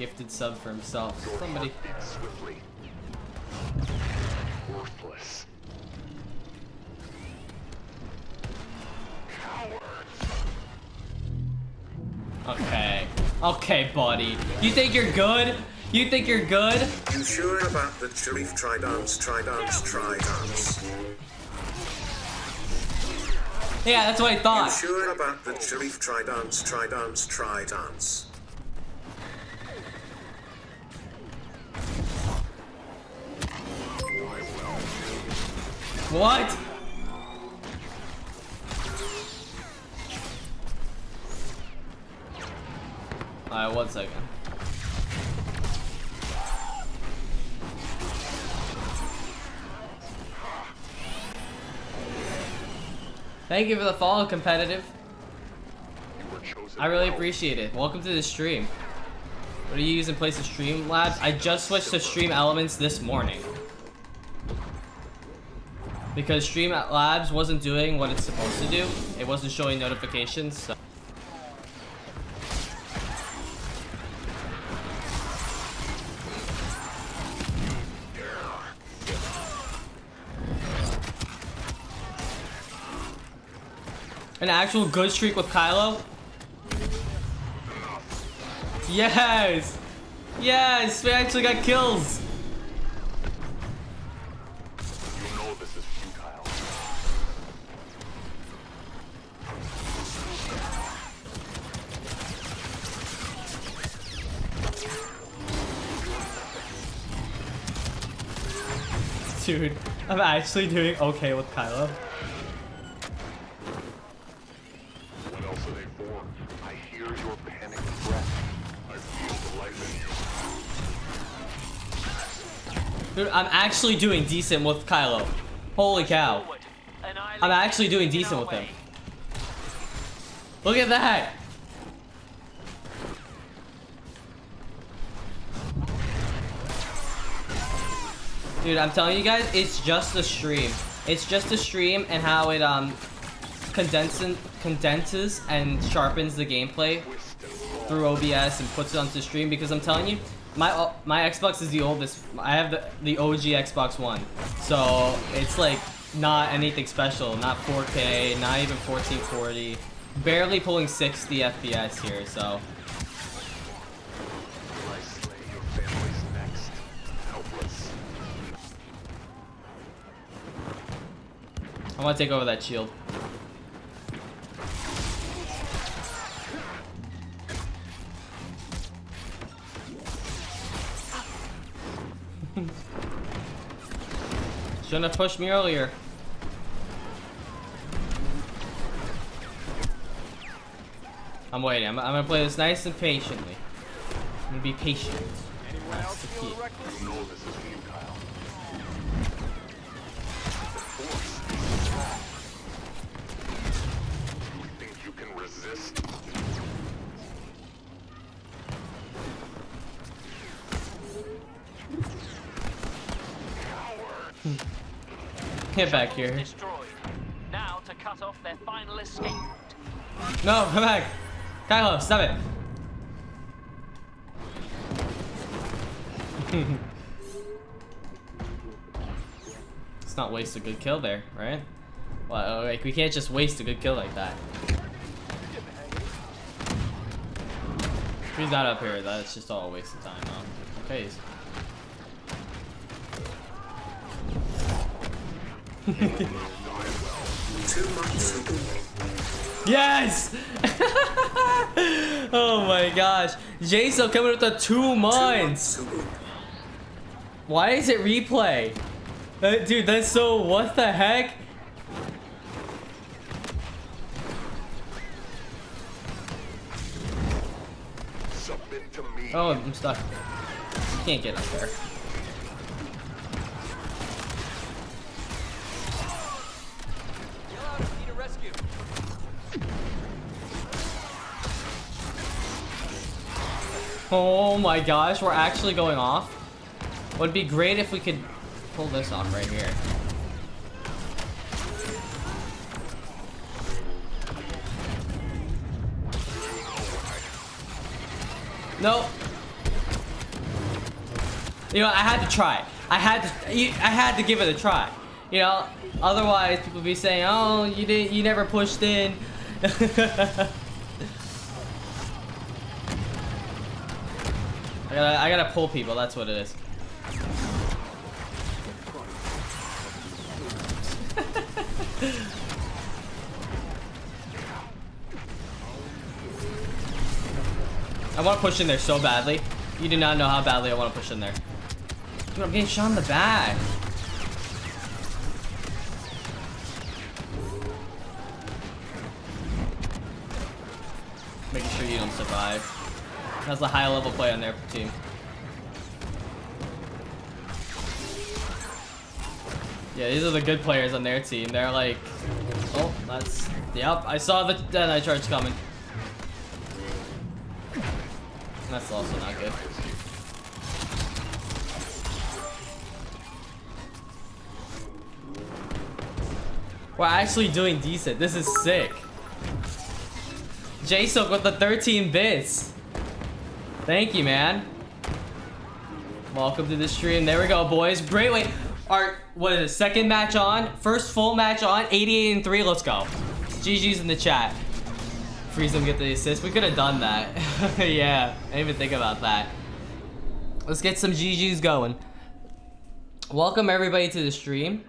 gifted sub for himself. Somebody. Swiftly. Worthless. Okay. Okay, buddy. You think you're good? You think you're good? You sure about the Sharif try dance, try dance, try dance? Yeah, that's what I You thought. sure about the Sharif try dance, try What? Alright, one second. Thank you for the follow, competitive. You were chosen I really appreciate it. Welcome to the stream. What are you using in place of Streamlabs? I just switched to Stream Elements this morning. Because Stream Labs wasn't doing what it's supposed to do. It wasn't showing notifications, so... An actual good streak with Kylo? Yes! Yes! We actually got kills! Dude, I'm actually doing okay with Kylo. What else are they for? I hear your panicked breath. I feel the life in you. Dude, I'm actually doing decent with Kylo. Holy cow. I'm actually doing decent with him. Look at that! Dude, I'm telling you guys, it's just a stream. It's just a stream and how it um condenses condenses and sharpens the gameplay through OBS and puts it onto the stream because I'm telling you, my uh, my Xbox is the oldest. I have the, the OG Xbox One, so it's like not anything special, not 4K, not even 1440, barely pulling 60 FPS here. So I want to take over that shield. Shouldn't have pushed me earlier. I'm waiting. I'm, I'm gonna play this nice and patiently. I'm gonna be patient. That's the key. Get back here. Destroyed. Now to cut off their final escape route. No, come back. Kylo, stop it. Let's not waste a good kill there, right? Well, like we can't just waste a good kill like that. He's not up here, that's just all a waste of time. Okay. Yes! oh my gosh. Jason coming with the two months. Two months ago. Why is it replay? Uh, dude, that's so. What the heck? Submit to me. Oh, I'm stuck. You can't get up there. Oh my gosh, we're actually going off. Would be great if we could pull this off right here. Nope. You know, I had to try. I had to. I had to give it a try. You know, otherwise people be saying, "Oh, you didn't. You never pushed in." I gotta. I gotta pull people. That's what it is. I want to push in there so badly. You do not know how badly I want to push in there. Dude, I'm getting shot in the back. Making sure you don't survive. That's a high level play on their team. Yeah, these are the good players on their team. They're like, oh, that's, yep, I saw the Deadeye charge coming. That's also not good. We're actually doing decent. This is sick. J-Soak with the 13 bits. Thank you, man. Welcome to the stream. There we go, boys. Great way. Our, what is it, second match on? First full match on? 88 and 3. Let's go. GG's in the chat. Freeze them, get the assist. We could have done that. yeah, I didn't even think about that. Let's get some GG's going. Welcome everybody to the stream.